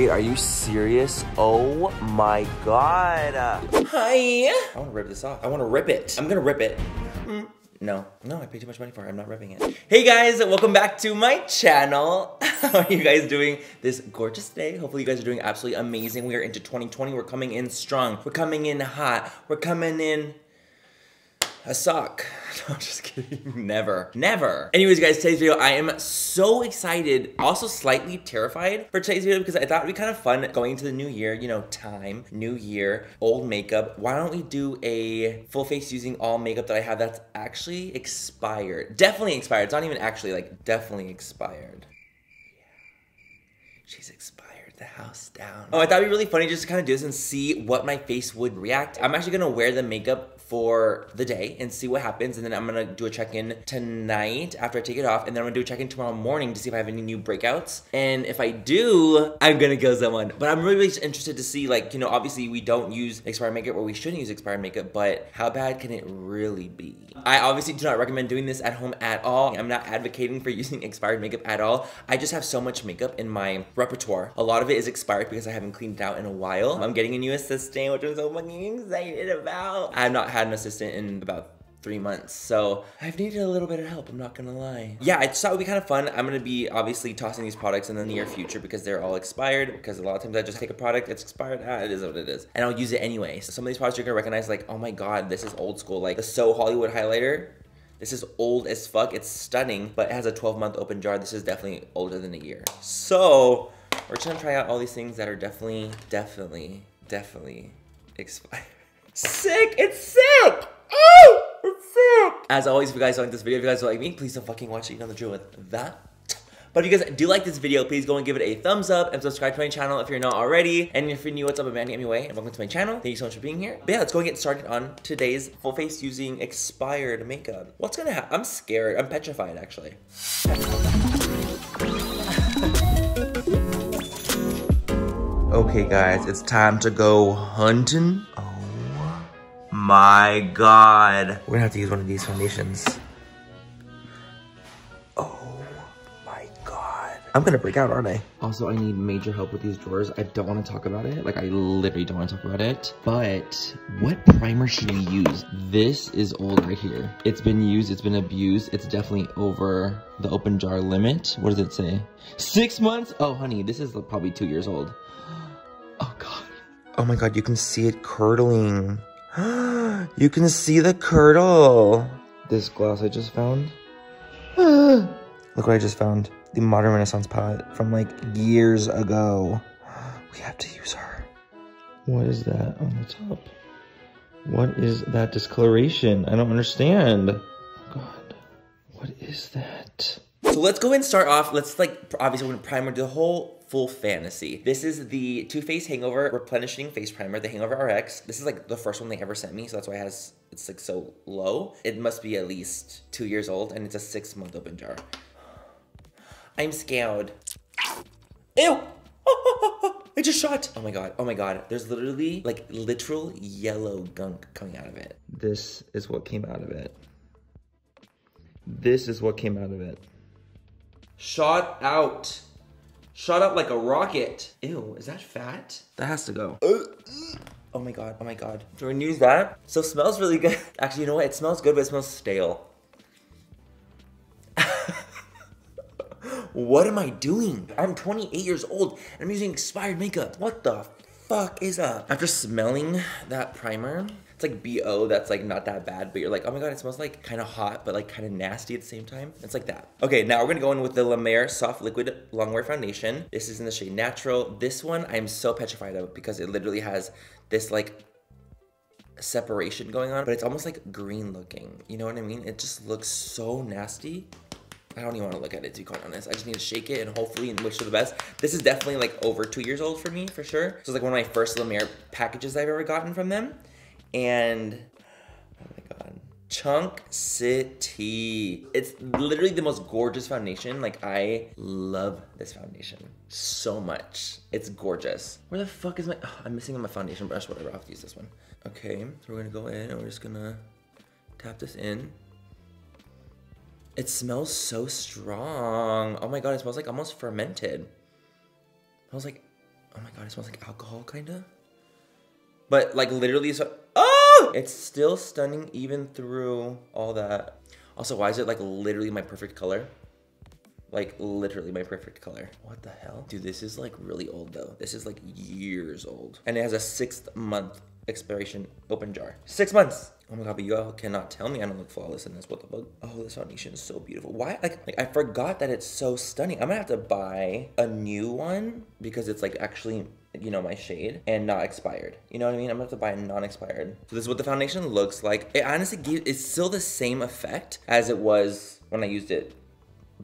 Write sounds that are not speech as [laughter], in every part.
Wait, are you serious? Oh my god. Hi. I want to rip this off. I want to rip it. I'm gonna rip it. Mm. No, no, I paid too much money for it. I'm not ripping it. Hey guys, welcome back to my channel. [laughs] How are you guys doing this gorgeous day? Hopefully you guys are doing absolutely amazing. We are into 2020. We're coming in strong. We're coming in hot. We're coming in a sock. [laughs] No, I'm just kidding. Never. Never. Anyways, guys, today's video, I am so excited, also slightly terrified for today's video because I thought it'd be kind of fun going into the new year, you know, time, new year, old makeup. Why don't we do a full face using all makeup that I have that's actually expired? Definitely expired. It's not even actually, like, definitely expired. Yeah. She's expired the house down. Oh, I thought it'd be really funny just to kind of do this and see what my face would react. I'm actually gonna wear the makeup for the day and see what happens. And then I'm gonna do a check-in tonight after I take it off. And then I'm gonna do a check-in tomorrow morning to see if I have any new breakouts. And if I do, I'm gonna kill someone. But I'm really, really interested to see, like, you know, obviously we don't use expired makeup or we shouldn't use expired makeup, but how bad can it really be? I obviously do not recommend doing this at home at all. I'm not advocating for [laughs] using expired makeup at all. I just have so much makeup in my repertoire. A lot of it is expired because I haven't cleaned it out in a while. I'm getting a new assistant, which I'm so fucking excited about. I've not had an assistant in about three months. So I've needed a little bit of help, I'm not gonna lie. Yeah, I just thought it would be kind of fun. I'm gonna be obviously tossing these products in the near future because they're all expired because a lot of times I just take a product, it's expired, ah, it is what it is. And I'll use it anyway. So some of these products you're gonna recognize like, oh my God, this is old school. Like the So Hollywood highlighter, this is old as fuck. It's stunning, but it has a 12 month open jar. This is definitely older than a year. So we're just gonna try out all these things that are definitely, definitely, definitely expired. [laughs] Sick, it's sick! Oh, it's sick! As always, if you guys like this video, if you guys like me, please don't fucking watch it. You know the drill with that. But if you guys do like this video, please go and give it a thumbs up and subscribe to my channel if you're not already. And if you're new, what's up, I'm Manny MUA, and welcome to my channel. Thank you so much for being here. But yeah, let's go and get started on today's full face using expired makeup. What's gonna happen? I'm scared. I'm petrified, actually. Okay, guys, it's time to go hunting. Oh my god. We're gonna have to use one of these foundations. Oh my God. I'm gonna break out, aren't I? Also, I need major help with these drawers. I don't want to talk about it. Like, I literally don't want to talk about it. But what primer should we use? This is old right here. It's been used, it's been abused. It's definitely over the open jar limit. What does it say? Six months? Oh, honey, this is probably two years old. Oh, my God, you can see it curdling. [gasps] you can see the curdle. This glass I just found. [gasps] Look what I just found the Modern Renaissance palette from like years ago. [gasps] We have to use her. What is that on the top? What is that discoloration? I don't understand. Oh God, what is that? So let's go and start off. Let's like, obviously we're gonna primer the whole full fantasy. This is the Too Faced Hangover Replenishing Face Primer, the Hangover RX. This is like the first one they ever sent me, so that's why it has, it's like so low. It must be at least two years old and it's a six month open jar. I'm scared. Ew! [laughs] I just shot. Oh my god. Oh my god. There's literally like literal yellow gunk coming out of it. This is what came out of it. This is what came out of it. Shot out. Shot out like a rocket. Ew, is that fat? That has to go. Oh my god, oh my god. Do we use that? So smells really good. [laughs] Actually, you know what? It smells good, but it smells stale. [laughs] What am I doing? I'm 28 years old and I'm using expired makeup. What the fuck is up? After smelling that primer, it's like BO that's like not that bad, but you're like, oh my god, it smells like kind of hot, but like kind of nasty at the same time. It's like that. Okay, now we're gonna go in with the La Mer Soft Liquid Longwear Foundation. This is in the shade Natural. This one I'm so petrified of because it literally has this like separation going on, but it's almost like green looking. You know what I mean? It just looks so nasty. I don't even want to look at it to be quite honest. I just need to shake it and hopefully and wish for the best. This is definitely like over two years old for me for sure. So it's like one of my first La Mer packages I've ever gotten from them. And oh my god. Chunk City. It's literally the most gorgeous foundation. Like I love this foundation so much. It's gorgeous. Where the fuck is my, oh, I'm missing my foundation brush, whatever, I'll have to use this one. Okay, so we're gonna go in and we're just gonna tap this in. It smells so strong. Oh my god, it smells like almost fermented. It smells like Oh my god, it smells like alcohol, kinda. But like literally, so it's still stunning even through all that. Also, why is it like literally my perfect color? Like literally my perfect color. What the hell? Dude, this is like really old though. This is like years old. And it has a sixth month expiration open jar. Six months. Oh my god, but you all cannot tell me I don't look flawless in this. What the fuck? Oh, this foundation is so beautiful. Why? Like, like I forgot that it's so stunning. I'm gonna have to buy a new one because it's like actually you know, my shade and not expired. You know what I mean? I'm gonna have to buy a non-expired. So this is what the foundation looks like. It honestly gives, it's still the same effect as it was when I used it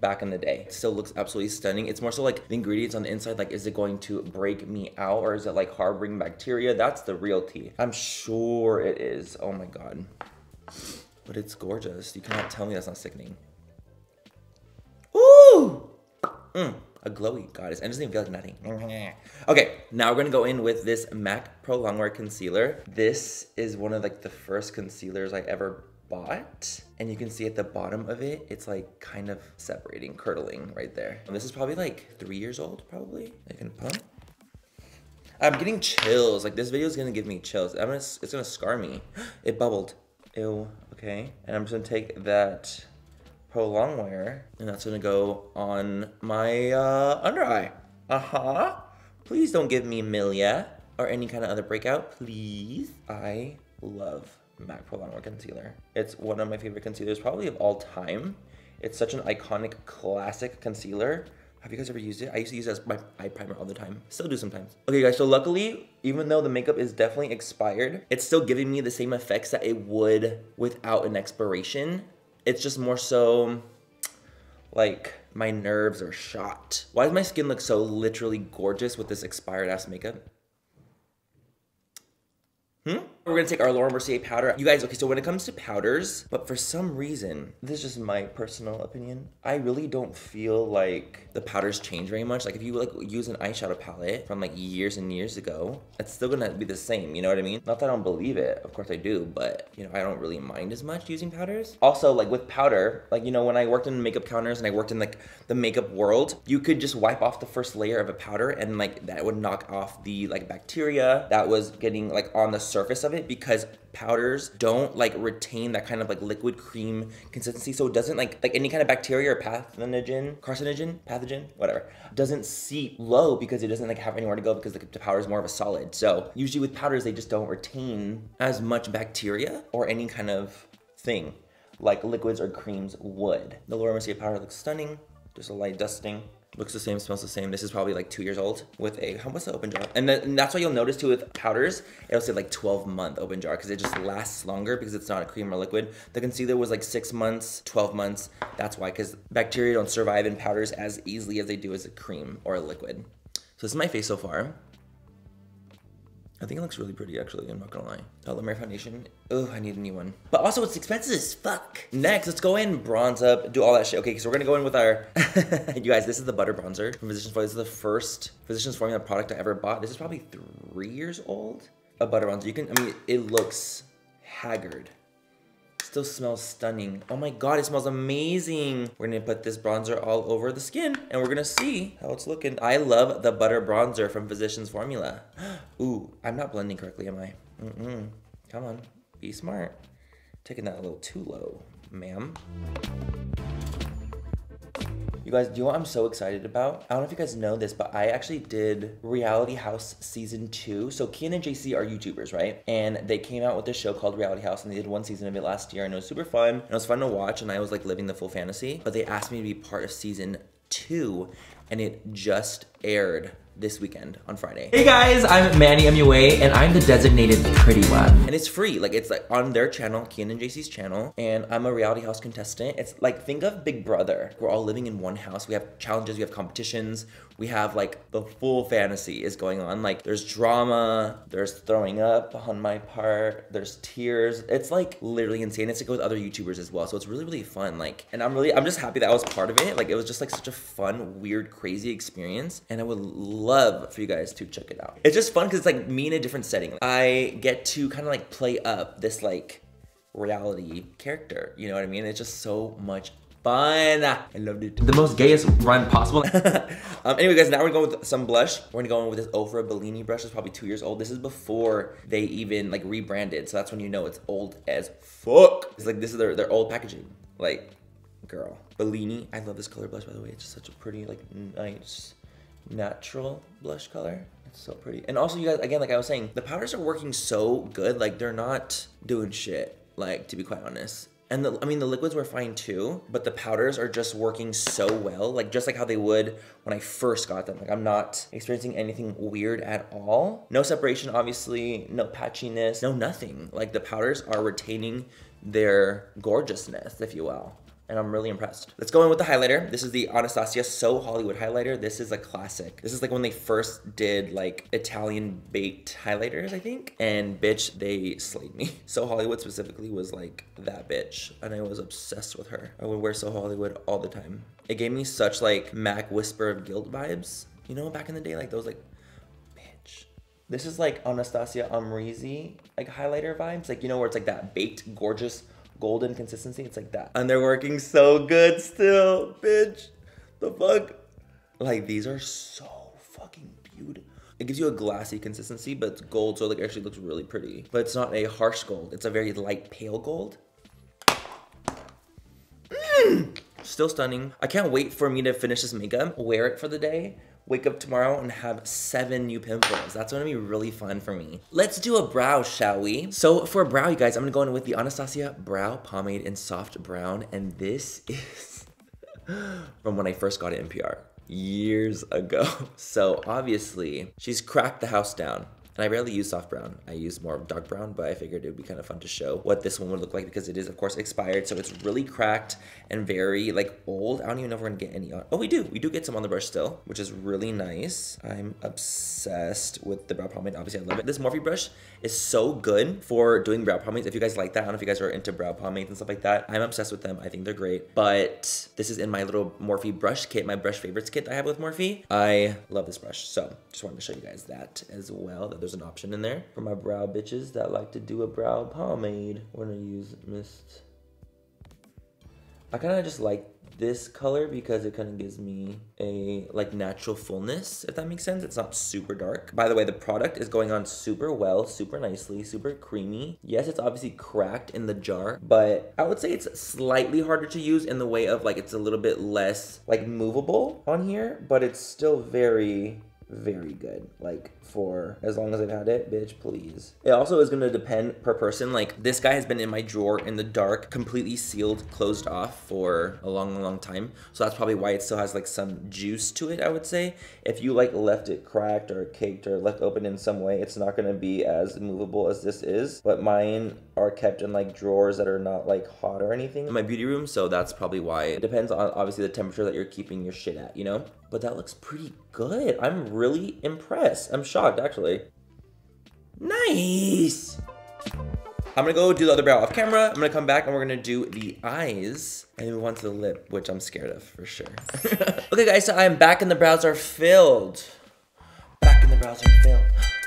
back in the day. It still looks absolutely stunning. It's more so like the ingredients on the inside, like is it going to break me out or is it like harboring bacteria? That's the real tea. I'm sure it is. Oh my God. But it's gorgeous. You cannot tell me that's not sickening. Ooh! Mm, a glowy goddess. And it doesn't even feel like nothing. [laughs] Okay, now we're gonna go in with this MAC Pro Longwear Concealer. This is one of like the first concealers I ever bought and you can see at the bottom of it it's like kind of separating curdling right there. And this is probably like three years old probably. I can pump. I'm getting chills. Like this video is gonna give me chills. I'm gonna it's gonna scar me. [gasps] It bubbled. Ew. Okay. And I'm just gonna take that pro longwear and that's gonna go on my uh, under eye. Uh-huh. Please don't give me milia or any kind of other breakout. Please. I love MAC Pro Longwear Concealer. It's one of my favorite concealers, probably of all time. It's such an iconic, classic concealer. Have you guys ever used it? I used to use it as my eye primer all the time. Still do sometimes. Okay guys, so luckily, even though the makeup is definitely expired, it's still giving me the same effects that it would without an expiration. It's just more so like my nerves are shot. Why does my skin look so literally gorgeous with this expired ass makeup? Hmm? We're gonna take our Laura Mercier powder. You guys, okay, so when it comes to powders, but for some reason, this is just my personal opinion, I really don't feel like the powders change very much. Like if you like use an eyeshadow palette from like years and years ago, it's still gonna be the same, you know what I mean? Not that I don't believe it, of course I do, but you know, I don't really mind as much using powders. Also, like with powder, like you know, when I worked in makeup counters and I worked in like the makeup world, you could just wipe off the first layer of a powder and like that would knock off the like bacteria that was getting like on the surface of it because powders don't like retain that kind of like liquid cream consistency. So it doesn't like like any kind of bacteria or pathogen carcinogen pathogen whatever doesn't seep low because it doesn't like have anywhere to go because the, the powder is more of a solid. So usually with powders they just don't retain as much bacteria or any kind of thing like liquids or creams would. The Laura Mercier powder looks stunning. Just a light dusting Looks the same, smells the same. This is probably like two years old with a, how, what's the open jar? And, then, and that's why you'll notice too with powders, it'll say like 12 month open jar because it just lasts longer because it's not a cream or liquid. The concealer was like six months, 12 months. That's why, because bacteria don't survive in powders as easily as they do as a cream or a liquid. So this is my face so far. I think it looks really pretty actually, I'm not gonna lie. Oh, La Mer foundation. Oh, I need a new one. But also it's expensive as fuck. Next, let's go in, bronze up, do all that shit. Okay, so we're gonna go in with our, [laughs] you guys, this is the butter bronzer from Physicians Formula. This is the first Physicians Formula product I ever bought. This is probably three years old. A butter bronzer. You can, I mean, it looks haggard still smells stunning. Oh my god, it smells amazing. We're gonna put this bronzer all over the skin and we're gonna see how it's looking. I love the butter bronzer from Physicians Formula. [gasps] Ooh, I'm not blending correctly, am I? Mm-mm. Come on, be smart. Taking that a little too low, ma'am. You guys, do you know what I'm so excited about? I don't know if you guys know this, but I actually did Reality House season two. So Kian and JC are YouTubers, right? And they came out with this show called Reality House and they did one season of it last year and it was super fun. And it was fun to watch and I was like living the full fantasy. But they asked me to be part of season two and it just aired this weekend on Friday. Hey guys, I'm Manny MUA and I'm the designated pretty one. And it's free, like it's like on their channel, Kian and JC's channel, and I'm a reality house contestant. It's like, think of Big Brother. We're all living in one house. We have challenges, we have competitions, we have like the full fantasy is going on. Like there's drama, there's throwing up on my part, there's tears. It's like literally insane. It's like with other YouTubers as well. So it's really, really fun. Like, and I'm really, I'm just happy that I was part of it. Like it was just like such a fun, weird, crazy experience. And I would love for you guys to check it out. It's just fun because it's like me in a different setting. I get to kind of like play up this like reality character. You know what I mean? It's just so much fun. I loved it. The most gayest run possible. [laughs] um, anyway, guys, now we're going with some blush. We're gonna go in with this Ofra Bellini brush. It's probably two years old. This is before they even like rebranded. So that's when you know it's old as fuck. It's like, this is their, their old packaging. Like, girl. Bellini. I love this color blush, by the way. It's just such a pretty, like, nice, natural blush color. It's so pretty. And also, you guys, again, like I was saying, the powders are working so good. Like, they're not doing shit, like, to be quite honest. And the, I mean, the liquids were fine too, but the powders are just working so well, like just like how they would when I first got them. Like I'm not experiencing anything weird at all. No separation, obviously, no patchiness, no nothing. Like the powders are retaining their gorgeousness, if you will and I'm really impressed. Let's go in with the highlighter. This is the Anastasia So Hollywood highlighter. This is a classic. This is like when they first did like Italian baked highlighters, I think. And bitch, they slayed me. [laughs] So Hollywood specifically was like that bitch. And I was obsessed with her. I would wear So Hollywood all the time. It gave me such like MAC Whisper of Guilt vibes. You know, back in the day, like those like, bitch. This is like Anastasia Amrezy like highlighter vibes. Like, you know, where it's like that baked, gorgeous, golden consistency. It's like that. And they're working so good still, bitch. The fuck? Like these are so fucking beautiful. It gives you a glassy consistency, but it's gold, so like actually looks really pretty. But it's not a harsh gold. It's a very light pale gold. Mm. Still stunning. I can't wait for me to finish this makeup, wear it for the day, wake up tomorrow and have seven new pimples. That's gonna be really fun for me. Let's do a brow, shall we? So for a brow, you guys, I'm gonna go in with the Anastasia Brow Pomade in Soft Brown, and this [laughs] is from when I first got it NPR years ago. [laughs] So obviously, she's cracked the house down. And I rarely use soft brown. I use more dark brown, but I figured it would be kind of fun to show what this one would look like because it is, of course, expired. So it's really cracked and very, like, old. I don't even know if we're going to get any on. Oh, we do. We do get some on the brush still, which is really nice. I'm obsessed with the brow pomade. Obviously, I love it. This Morphe brush is so good for doing brow pomades. If you guys like that, I don't know if you guys are into brow pomades and stuff like that. I'm obsessed with them. I think they're great. But this is in my little Morphe brush kit, my brush favorites kit that I have with Morphe. I love this brush. So just wanted to show you guys that as well, that there's an option in there for my brow bitches that like to do a brow pomade. We're gonna use Mist. I kind of just like this color because it kind of gives me a like natural fullness, if that makes sense. It's not super dark. By the way, the product is going on super well, super nicely, super creamy. Yes, it's obviously cracked in the jar, but I would say it's slightly harder to use in the way of like it's a little bit less like movable on here, but it's still very very good. Like for as long as I've had it, bitch, please. It also is gonna depend per person. Like this guy has been in my drawer in the dark, completely sealed, closed off for a long, long time. So that's probably why it still has like some juice to it, I would say. If you like left it cracked or caked or left open in some way, it's not gonna be as movable as this is. But mine are kept in like drawers that are not like hot or anything in my beauty room. So that's probably why. It depends on obviously the temperature that you're keeping your shit at, you know? But that looks pretty good. I'm really impressed. I'm shocked, actually. Nice! I'm gonna go do the other brow off camera. I'm gonna come back and we're gonna do the eyes and move on to the lip, which I'm scared of for sure. [laughs] okay guys, so I'm back and the brows are filled. Back and the brows are filled.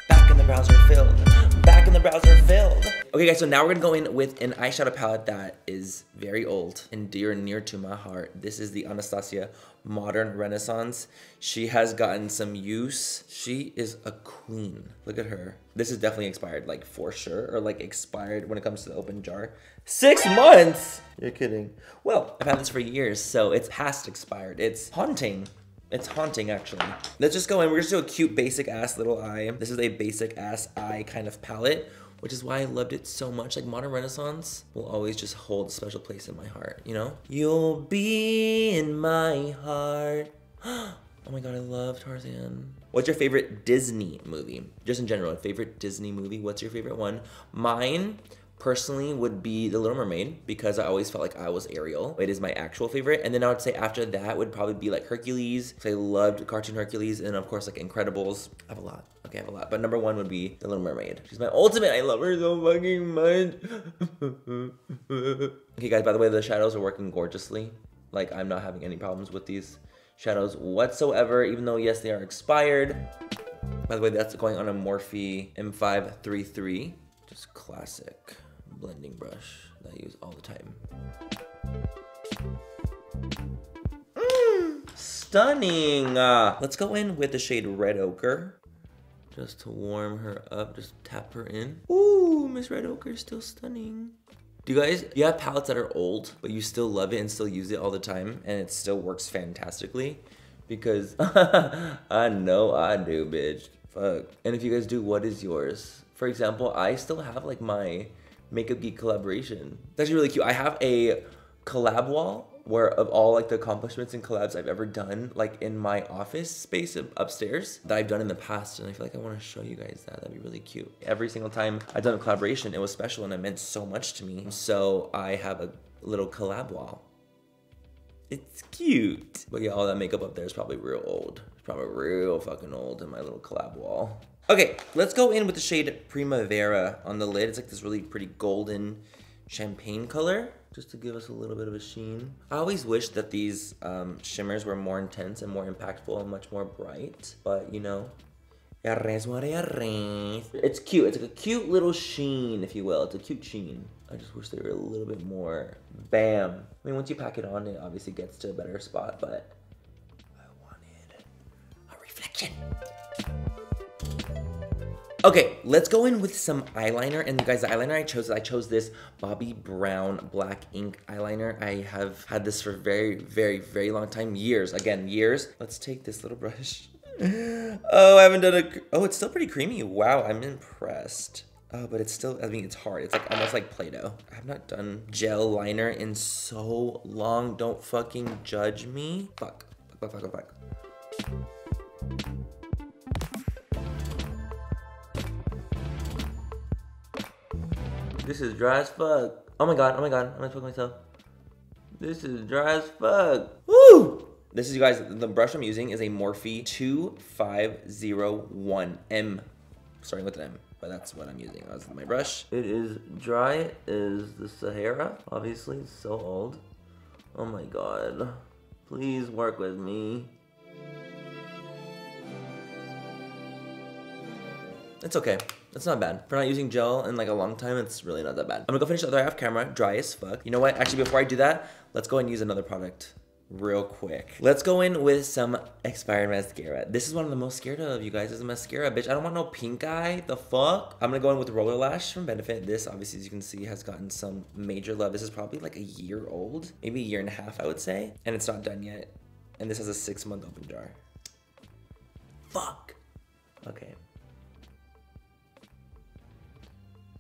Back and the brows are filled. Back and the brows are filled. Okay guys, so now we're gonna go in with an eyeshadow palette that is very old and dear and near to my heart. This is the Anastasia Modern Renaissance. She has gotten some use. She is a queen. Look at her. This is definitely expired, like for sure, or like expired when it comes to the open jar. Six months! You're kidding. Well, I've had this for years, so it's past expired. It's haunting. It's haunting, actually. Let's just go in. We're just do a cute, basic ass little eye. This is a basic ass eye kind of palette which is why I loved it so much. Like Modern Renaissance will always just hold a special place in my heart, you know? You'll be in my heart. [gasps] oh my god, I love Tarzan. What's your favorite Disney movie? Just in general, favorite Disney movie. What's your favorite one? Mine personally would be The Little Mermaid because I always felt like I was Ariel. It is my actual favorite. And then I would say after that would probably be like Hercules. I loved cartoon Hercules and of course like Incredibles. I have a lot. Okay, I have a lot. But number one would be The Little Mermaid. She's my ultimate. I love her so fucking much. [laughs] okay guys, by the way, the shadows are working gorgeously. Like I'm not having any problems with these shadows whatsoever, even though yes, they are expired. By the way, that's going on a Morphe M533. Just classic blending brush that I use all the time. stunning. Uh, let's go in with the shade Red Ochre. Just to warm her up, just tap her in. Ooh, Miss Red Ochre is still stunning. Do you guys, you have palettes that are old, but you still love it and still use it all the time, and it still works fantastically? Because [laughs] I know I do, bitch. Fuck. And if you guys do, what is yours? For example, I still have like my Makeup Geek collaboration. It's actually really cute. I have a collab wall where of all like the accomplishments and collabs I've ever done, like in my office space upstairs that I've done in the past. And I feel like I want to show you guys that. That'd be really cute. Every single time I've done a collaboration, it was special and it meant so much to me. So I have a little collab wall. It's cute. But yeah, all that makeup up there is probably real old. It's probably real fucking old in my little collab wall. Okay, let's go in with the shade Primavera on the lid. It's like this really pretty golden champagne color just to give us a little bit of a sheen. I always wish that these um, shimmers were more intense and more impactful and much more bright, but you know, it's cute. It's like a cute little sheen, if you will. It's a cute sheen. I just wish they were a little bit more bam. I mean, once you pack it on, it obviously gets to a better spot, but I wanted a reflection. Okay, let's go in with some eyeliner. And you guys, the eyeliner I chose, I chose this Bobbi Brown Black Ink eyeliner. I have had this for very, very, very long time, years. Again, years. Let's take this little brush. [laughs] oh, I haven't done a, oh, it's still pretty creamy. Wow, I'm impressed. Oh, but it's still, I mean, it's hard. It's like almost like Play-Doh. I've not done gel liner in so long. Don't fucking judge me. Fuck, fuck, fuck, fuck, fuck. This is dry as fuck. Oh my god, oh my god, I'm gonna choke myself. This is dry as fuck. Woo! This is, you guys, the brush I'm using is a Morphe 2501M. Starting with an M, but that's what I'm using as my brush. It is dry as the Sahara. Obviously, it's so old. Oh my god. Please work with me. It's okay. It's not bad. For not using gel in like a long time, it's really not that bad. I'm gonna go finish the other half camera, dry as fuck. You know what? Actually, before I do that, let's go and use another product real quick. Let's go in with some expired mascara. This is one of the most scared of, you guys, is a mascara, bitch. I don't want no pink eye, the fuck? I'm gonna go in with Roller Lash from Benefit. This, obviously, as you can see, has gotten some major love. This is probably like a year old, maybe a year and a half, I would say. And it's not done yet. And this has a six month open jar. Fuck. Okay.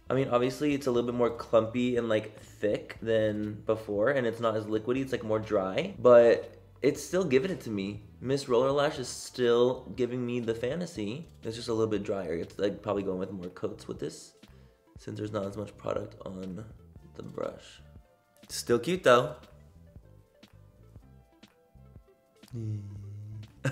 I mean, obviously it's a little bit more clumpy and like thick than before and it's not as liquidy, it's like more dry, but it's still giving it to me. Miss Roller Lash is still giving me the fantasy. It's just a little bit drier. It's like probably going with more coats with this since there's not as much product on the brush. Still cute though. Mm.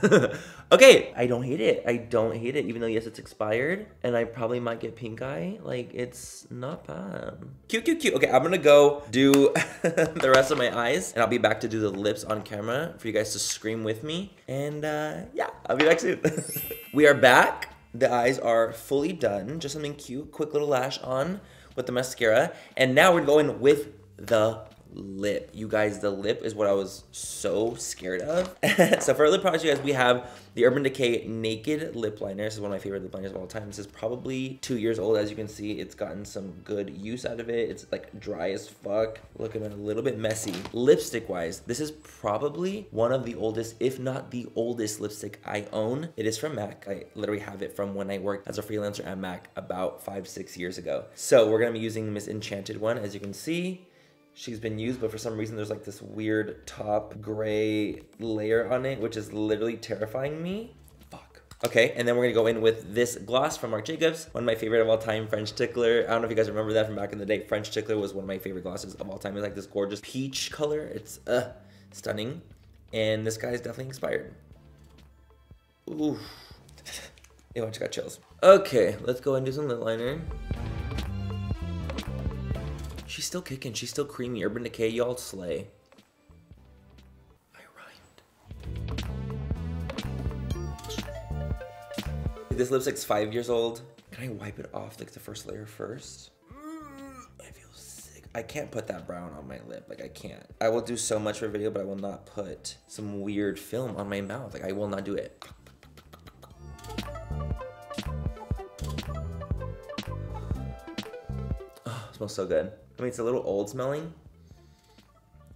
[laughs] okay, I don't hate it. I don't hate it, even though yes, it's expired, and I probably might get pink eye. Like it's not bad. Cute, cute, cute. Okay, I'm gonna go do [laughs] the rest of my eyes, and I'll be back to do the lips on camera for you guys to scream with me. And uh, yeah, I'll be back soon. [laughs] we are back. The eyes are fully done. Just something cute, quick little lash on with the mascara, and now we're going with the lip. You guys, the lip is what I was so scared of. [laughs] so for lip products, you guys, we have the Urban Decay Naked Lip Liner. This is one of my favorite lip liners of all time. This is probably two years old. As you can see, it's gotten some good use out of it. It's like dry as fuck. Looking a little bit messy. Lipstick wise, this is probably one of the oldest, if not the oldest lipstick I own. It is from MAC. I literally have it from when I worked as a freelancer at MAC about five, six years ago. So we're gonna be using Miss Enchanted one, as you can see she's been used, but for some reason there's like this weird top gray layer on it, which is literally terrifying me. Fuck. Okay, and then we're gonna go in with this gloss from Marc Jacobs, one of my favorite of all time, French Tickler. I don't know if you guys remember that from back in the day. French Tickler was one of my favorite glosses of all time. It's like this gorgeous peach color. It's uh, stunning. And this guy is definitely expired. Ooh. [laughs] Ew, I just got chills. Okay, let's go and do some lip liner. She's still kicking. She's still creamy. Urban Decay, y'all slay. I rhymed. This lipstick's five years old. Can I wipe it off like the first layer first? Mm, I feel sick. I can't put that brown on my lip. Like I can't. I will do so much for a video, but I will not put some weird film on my mouth. Like I will not do it. Oh, smells so good. I mean, it's a little old smelling,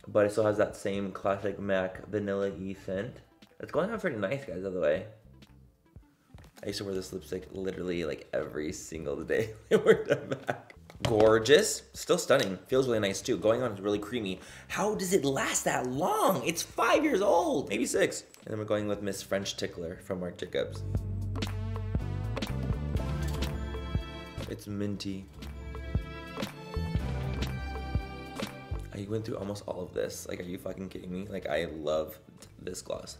but it still has that same classic MAC vanilla E scent. It's going on pretty nice, guys, by the way. I used to wear this lipstick literally like every single day [laughs] I worked at MAC. Gorgeous, still stunning. Feels really nice too. Going on is really creamy. How does it last that long? It's five years old, maybe six. And then we're going with Miss French Tickler from Marc Jacobs. It's minty. I went through almost all of this. Like, are you fucking kidding me? Like, I love this gloss.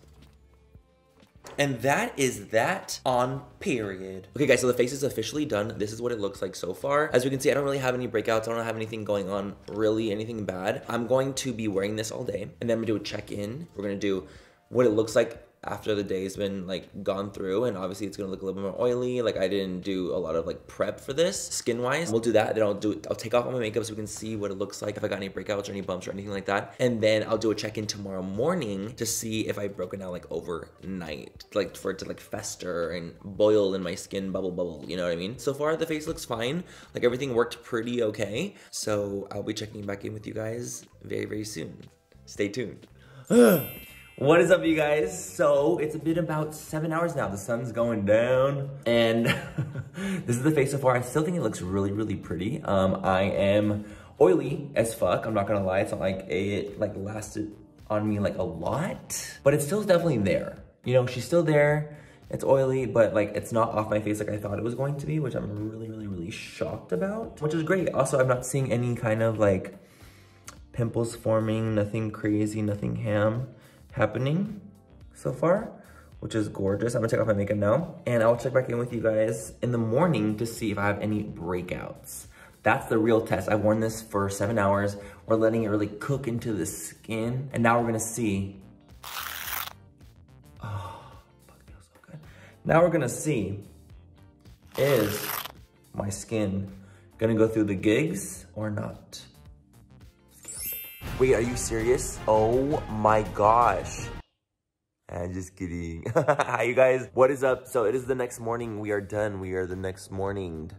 And that is that on period. Okay guys, so the face is officially done. This is what it looks like so far. As we can see, I don't really have any breakouts. I don't have anything going on, really anything bad. I'm going to be wearing this all day and then I'm gonna do a check-in. We're gonna do what it looks like after the day's been like gone through and obviously it's gonna look a little bit more oily like I didn't do a lot of like prep for this skin wise we'll do that then I'll do I'll take off all my makeup so we can see what it looks like if I got any breakouts or any bumps or anything like that and then I'll do a check-in tomorrow morning to see if I've broken out like overnight like for it to like fester and boil in my skin bubble bubble you know what I mean? So far the face looks fine like everything worked pretty okay so I'll be checking back in with you guys very very soon. Stay tuned [gasps] [laughs] What is up, you guys? So, it's been about seven hours now. The sun's going down. And [laughs] this is the face so far. I still think it looks really, really pretty. Um, I am oily as fuck. I'm not gonna lie. It's not like it like lasted on me like a lot. But it's still definitely there. You know, she's still there. It's oily, but like it's not off my face like I thought it was going to be, which I'm really, really, really shocked about. Which is great. Also, I'm not seeing any kind of like pimples forming, nothing crazy, nothing ham happening so far, which is gorgeous. I'm gonna take off my makeup now and I'll check back in with you guys in the morning to see if I have any breakouts. That's the real test. I've worn this for seven hours. We're letting it really cook into the skin. And now we're gonna see. Oh, [sighs] fuck, feels so good. Now we're gonna see, is my skin gonna go through the gigs or not? Wait, are you serious? Oh my gosh. I'm just kidding. [laughs] Hi, you guys. What is up? So it is the next morning. We are done. We are the next morning.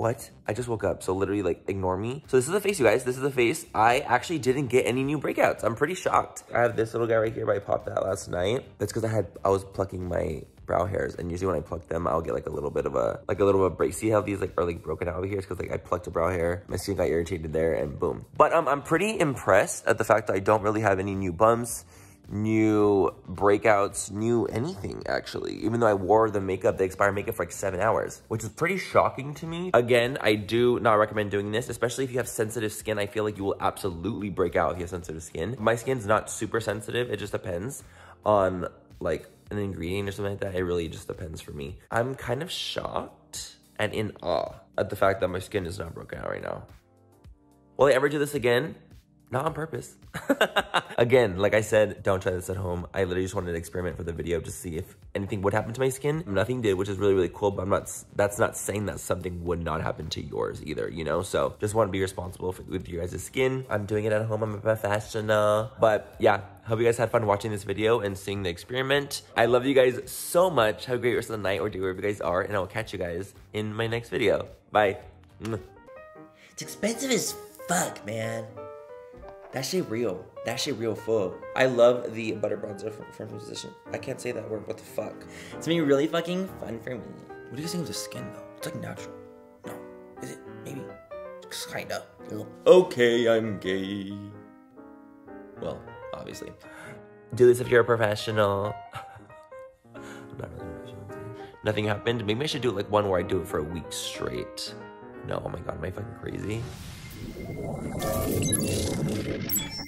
What? I just woke up, so literally like ignore me. So this is the face, you guys. This is the face. I actually didn't get any new breakouts. I'm pretty shocked. I have this little guy right here, but I popped that last night. That's because I had I was plucking my brow hairs and usually when I pluck them I'll get like a little bit of a like a little bit of break see how these like are like broken out over here because like I plucked a brow hair my skin got irritated there and boom but um I'm pretty impressed at the fact that I don't really have any new bumps new breakouts, new anything actually. Even though I wore the makeup, the expired makeup for like seven hours, which is pretty shocking to me. Again, I do not recommend doing this, especially if you have sensitive skin. I feel like you will absolutely break out if you have sensitive skin. My skin's not super sensitive. It just depends on like an ingredient or something like that. It really just depends for me. I'm kind of shocked and in awe at the fact that my skin is not broken out right now. Will I ever do this again? Not on purpose. [laughs] Again, like I said, don't try this at home. I literally just wanted to experiment for the video to see if anything would happen to my skin. Nothing did, which is really, really cool, but I'm not, that's not saying that something would not happen to yours either, you know? So just want to be responsible for, with your guys' skin. I'm doing it at home, I'm a professional. But yeah, hope you guys had fun watching this video and seeing the experiment. I love you guys so much. Have a great rest of the night or day wherever you guys are, and I will catch you guys in my next video. Bye. It's expensive as fuck, man. That shit real. That shit real full. I love the butter bronzer from, from Physician. I can't say that word. What the fuck? It's gonna be really fucking fun for me. What do you think of the skin though? It's like natural. No. Is it? Maybe. Kinda. Okay, I'm gay. Well, obviously. Do this if you're a professional. I'm [laughs] not really professional. Nothing happened. Maybe I should do like one where I do it for a week straight. No, oh my god, am I fucking crazy? ああ。